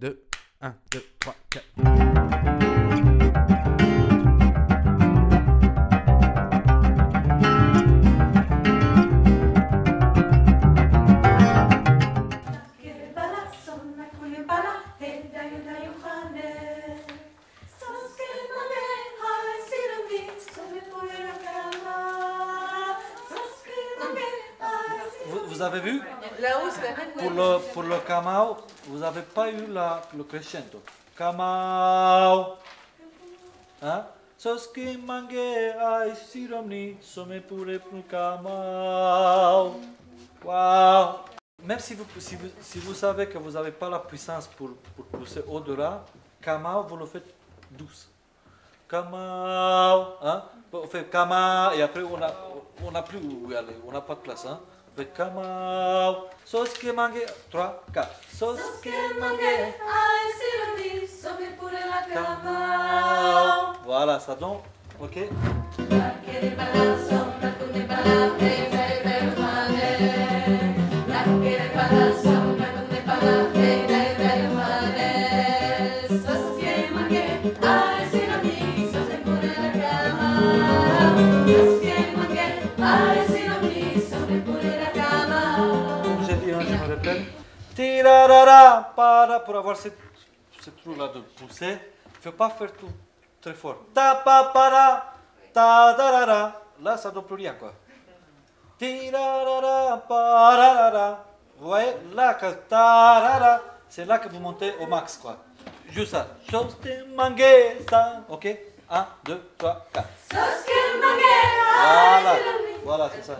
2, 1, 2, 3, 4. Vous, vous avez vu? Là-haut, c'est la même Pour le, pour le kamao, vous n'avez pas eu la, le crescendo. Kamao. Hein? Soski mange ai siromni some pure kamao. Wow. Même si vous, si vous, si vous savez que vous n'avez pas la puissance pour, pour pousser au-delà, kamao, vous le faites douce. Kamao. Hein? On fait kamao et après on n'a on a plus où aller, on n'a pas de place. Hein? On fait kamao. Soski mange 3, 4. Soski mange kamao. Voilà, ça donne. Ok? Comme Tirarara, para, pour avoir ce, ce trou-là de pousser, il ne faut pas faire tout très fort. Ta pa para, ta darara. Là, ça ne donne plus rien, quoi. Tirarara, pararara. Vous voyez, là, que tarara, c'est là que vous montez au max, quoi. Juste ça. Ok 1, 2, 3, 4. Voilà, voilà, c'est ça.